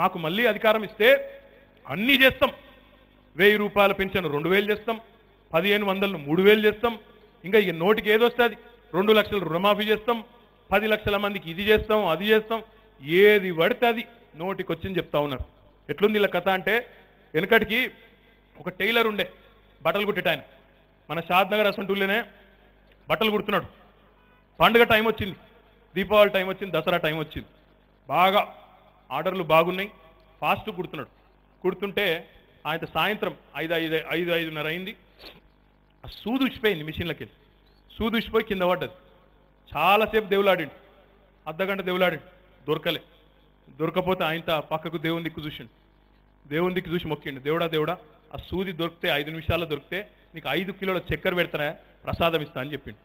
మాకు మళ్ళీ అధికారం ఇస్తే అన్నీ చేస్తాం. వెయ్యి రూపాయల పెన్షన్ రెండు వేలు చేస్తాం. పదిహేను వందలను మూడు వేలు చేస్తాం. ఇంకా ఇక నోటికి ఏదొస్తుంది రెండు లక్షలు రుణమాఫీ చేస్తాం. పది లక్షల మందికి ఇది చేస్తాం అది చేస్తాం. ఏది పడితే అది నోటికి వచ్చింది చెప్తా ఉన్నారు ఎట్లుంది ఇలా కథ అంటే వెనకటికి ఒక టైలర్ ఉండే బట్టలు కుట్టేట మన షాద్ నగర్ అసంటూళ్ళనే బట్టలు కుడుతున్నాడు. పండుగ టైం వచ్చింది దీపావళి టైం వచ్చింది దసరా టైం వచ్చింది. బాగా ఆర్డర్లు బాగున్నాయి ఫాస్ట్ కుడుతున్నాడు. కుడుతుంటే ఆయన సాయంత్రం ఐదు ఐదు ఐదు ఐదున్నర అయింది. ఆ సూది మిషన్లకి వెళ్ళి సూది కింద పడ్డది. చాలాసేపు దేవులాడిండు. అర్ధగంట దేవులాడిండు. దొరకలే. దొరకపోతే ఆయన పక్కకు దేవుని దిక్కు చూసిండు. దేవుని దిక్కు చూసి మొక్కిండు. దేవుడా దేవుడా ఆ సూది దొరికితే ఐదు నిమిషాల్లో దొరికితే నీకు ఐదు కిలోల చక్కెర పెడతానే ప్రసాదం ఇస్తా అని చెప్పిండు.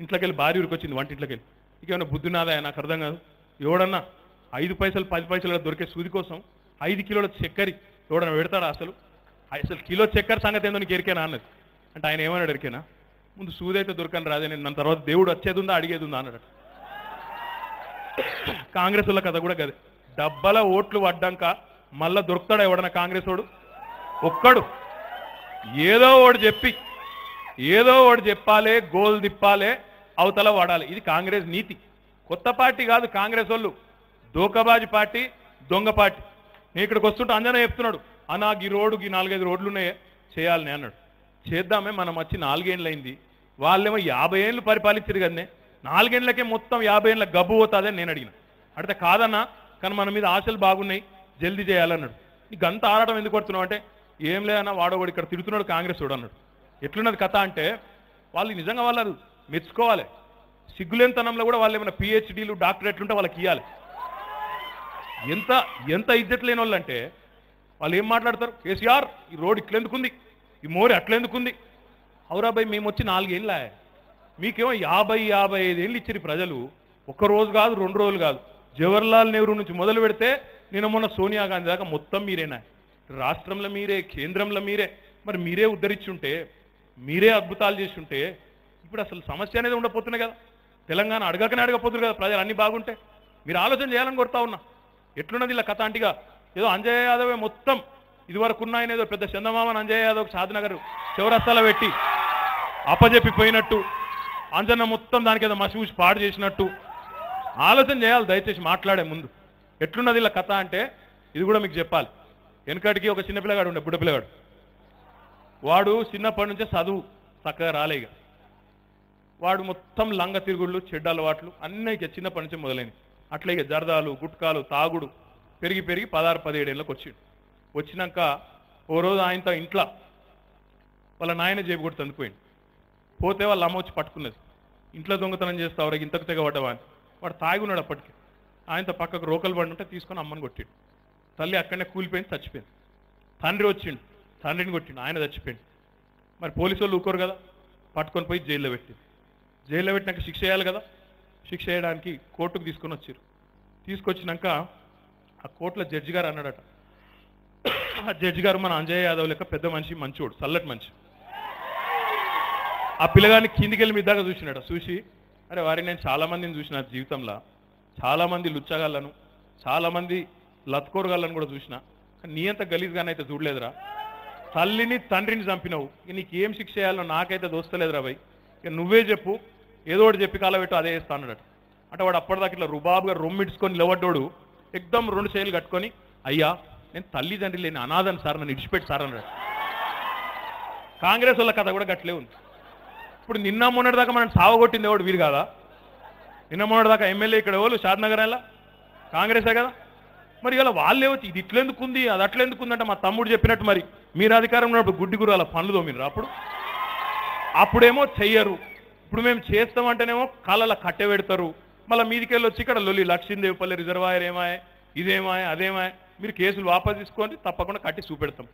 ఇంట్లోకి వెళ్ళి భార్య ఊరికి వచ్చింది వంటింట్లోకి వెళ్ళి ఇంకేమైనా బుద్ధినాదా నాకు అర్థం కాదు. ఎవడన్నా ఐదు పైసలు పది పైసలు దొరికే సూది కోసం ఐదు కిలోల చక్కెర ఎవడన్నా పెడతాడా అసలు? అసలు కిలో చక్కెర సంగతి ఏందో నీకు ఎరికేనా అన్నది. అంటే ఆయన ఏమన్నాడు ఎరికేనా? ముందు సూది అయితే దొరకని రాదే నేను దాని తర్వాత దేవుడు వచ్చేది ఉందా అడిగేది ఉందా అన్నాడు. కాంగ్రెస్ వాళ్ళ కథ కూడా గదే. డబ్బల ఓట్లు పడ్డాక మళ్ళా దొరుకుతాడా ఎవడన్నా కాంగ్రెస్ వాడు? ఒక్కడు. ఏదో ఒకటి చెప్పి ఏదో ఒకటి చెప్పాలే గోల్ తిప్పాలే అవతల వాడాలి. ఇది కాంగ్రెస్ నీతి. కొత్త పార్టీ కాదు కాంగ్రెస్ వాళ్ళు. దోకబాజీ పార్టీ దొంగ పార్టీ. నేను ఇక్కడికి వస్తుంటే అందరూ చెప్తున్నాడు అనా ఈ రోడ్డు ఈ నాలుగైదు రోడ్లు ఉన్నాయి చేయాలని అన్నాడు. చేద్దామే మనం వచ్చి నాలుగేళ్ళు అయింది వాళ్ళేమో యాభై ఏళ్ళు పరిపాలించారు కదనే. నాలుగేళ్ళకే మొత్తం యాభై ఏళ్ళ గబ్బు పోతుందని నేను అడిగిన. అడిగితే కాదన్నా కానీ మన మీద ఆశలు బాగున్నాయి జల్దీ చేయాలన్నాడు. ఇంకంత గంత ఆడటం ఎందుకు కొడుతున్నావు? అంటే ఏం లేదన్నా వాడోవాడు ఇక్కడ తిడుతున్నాడు కాంగ్రెస్ వాడు అన్నాడు. ఎట్లున్నది కథ అంటే వాళ్ళు నిజంగా వాళ్ళు మెచ్చుకోవాలి. సిగ్గులేనితనంలో కూడా వాళ్ళు ఏమైనా పిహెచ్డీలు డాక్టరేట్లు ఉంటే వాళ్ళకి ఇవ్వాలి ఎంత ఎంత ఇజ్జత్ లేని వాళ్ళు అంటే వాళ్ళు ఏం మాట్లాడతారు? కేసీఆర్ ఈ రోడ్ ఇట్లెందుకుంది? ఈ మోరి అట్లెందుకుంది? హౌరాబాయ్ మేము వచ్చి నాలుగేళ్ళ? మీకేమో యాభై యాభై ఐదేళ్ళు ఇచ్చారు ప్రజలు. ఒక్కరోజు కాదు రెండు రోజులు కాదు. జవహర్లాల్ నెహ్రూ నుంచి మొదలు పెడితే నేను మొన్న సోనియా గాంధీ దాకా మొత్తం మీరేనా? రాష్ట్రంలో మీరే కేంద్రంలో మీరే. మరి మీరే ఉద్ధరించుంటే మీరే అద్భుతాలు చేస్తుంటే ఇప్పుడు అసలు సమస్య అనేది ఉండపోతున్నాయి కదా. తెలంగాణ అడగకనే అడగపోతుంది కదా ప్రజలు అన్నీ బాగుంటే. మీరు ఆలోచన చేయాలని కొడతా ఉన్నా. ఎట్లున్నది ఇలా కథ అంటిగా ఏదో అంజయ్ యాదవే మొత్తం ఇదివరకు ఉన్న ఆయన ఏదో పెద్ద చందమామని అంజయ్ యాదవ్ షాద్నగర్ చివరస్తాలో పెట్టి అప్పజెప్పిపోయినట్టు అంజన్న మొత్తం దానికి ఏదో మసి పాడు చేసినట్టు. ఆలోచన చేయాలి దయచేసి మాట్లాడే ముందు. ఎట్లున్నది ఇలా కథ అంటే ఇది కూడా మీకు చెప్పాలి. వెనకటికి ఒక చిన్న పిల్లగాడు ఉండే బుడ్డ పిల్లగాడు. వాడు చిన్నప్పటి నుంచే చదువు చక్కగా రాలేగా ఇక. వాడు మొత్తం లంగ తిరుగుళ్ళు చెడ్డ అలవాట్లు అన్నీ చిన్నప్పటి నుంచే మొదలైనవి అట్లాగే జర్దాలు గుట్కాలు తాగుడు పెరిగి పెరిగి పదహారు పదిహేడేళ్ళకి వచ్చిండు. వచ్చినాక ఓ రోజు ఆయనతో ఇంట్లో వాళ్ళ నాయన జేబు కూడా తందుకుపోయింది పోతే వాళ్ళ అమ్మ వచ్చి పట్టుకున్నది. ఇంట్లో దొంగతనం చేస్తావు ఇంతకు తెగబడ్డవా అని. వాడు తాగున్నాడు అప్పటికి. ఆయనతో పక్కకు రోకలు పడి ఉంటే తీసుకొని అమ్మని కొట్టిండు. తల్లి అక్కడనే కూలిపోయింది చచ్చిపోయింది. తండ్రి వచ్చిండు తండ్రిని కొట్టిండు ఆయన చచ్చిపోయింది మరి పోలీసు వాళ్ళు ఊరుకోరు కదా? పట్టుకొని పోయి జైల్లో పెట్టింది జైల్లో పెట్టినాక శిక్ష చేయాలి కదా? శిక్ష చేయడానికి కోర్టుకు తీసుకొని వచ్చారు. తీసుకొచ్చినాక ఆ కోర్టులో జడ్జి గారు అన్నాడట. ఆ జడ్జి గారు మన అంజయ్ యాదవ్ లెక్క పెద్ద మనిషి మంచోడు చల్లటి మనిషి. ఆ పిల్లగాని కిందికి వెళ్ళి మీ దాకా చూసినాడు చూసి అరే వారి నేను చాలా మందిని చూసిన జీవితంలో చాలా మంది లుచ్చగలను చాలామంది లత్కోరగలను కూడా చూసిన. నీ అంత గలీజ్గానే అయితే చూడలేదురా. తల్లిని తండ్రిని చంపినవు. ఇక నీకు ఏం శిక్ష చేయాలో నాకైతే దోస్తలేదురా భయ్. ఇక నువ్వే చెప్పు ఏదో ఒకటి చెప్పి కాలబెట్టు అదే చేస్తా అంటే వాడు అప్పటిదాకా ఇట్లా రుబాబుగా రొమ్మిడ్చుకొని లేవడ్డోడు ఎక్దమ్ రెండు చేతులు కట్టుకొని అయ్యా నేను తల్లిదండ్రి లేని అనాథని సార్ నన్ను ఇడిచిపెట్టి సార్ అన్నాడు కాంగ్రెస్ వాళ్ళ కథ కూడా గట్లే ఉంది. ఇప్పుడు నిన్న మొన్నటి దాకా మనం సావగొట్టింది ఎవడు? వీరు కాదా? నిన్న మొన్నటి దాకా ఎమ్మెల్యే ఇక్కడ ఎవరు? షాద్నగర్ ఎలా కాంగ్రెసే కదా? మరి ఇలా వాళ్ళే వచ్చి ఇది ఇట్లెందుకుంది అది అట్లెందుకు ఉందంటే మా తమ్ముడు చెప్పినట్టు మరి. మీరు అధికారం ఉన్నప్పుడు గుడ్డి గురు అలా పనులు తోమినరు అప్పుడు? అప్పుడేమో చెయ్యరు. ఇప్పుడు మేము చేస్తామంటేనేమో కాళ్ళ కట్టె పెడతారు మళ్ళీ మీదికెళ్ళి వచ్చి ఇక్కడ లొల్లి లక్ష్మీదేవిపల్లి రిజర్వాయర్ ఏమాయ్ ఇదేమాయ్ అదేమాయ్ మీరు కేసులు వాపస్ తీసుకొని తప్పకుండా కట్టి చూపెడతాం.